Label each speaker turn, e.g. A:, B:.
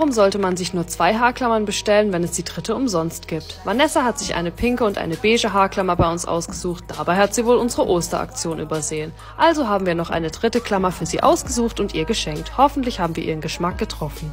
A: Warum sollte man sich nur zwei Haarklammern bestellen, wenn es die dritte umsonst gibt? Vanessa hat sich eine pinke und eine beige Haarklammer bei uns ausgesucht, dabei hat sie wohl unsere Osteraktion übersehen. Also haben wir noch eine dritte Klammer für sie ausgesucht und ihr geschenkt. Hoffentlich haben wir ihren Geschmack getroffen.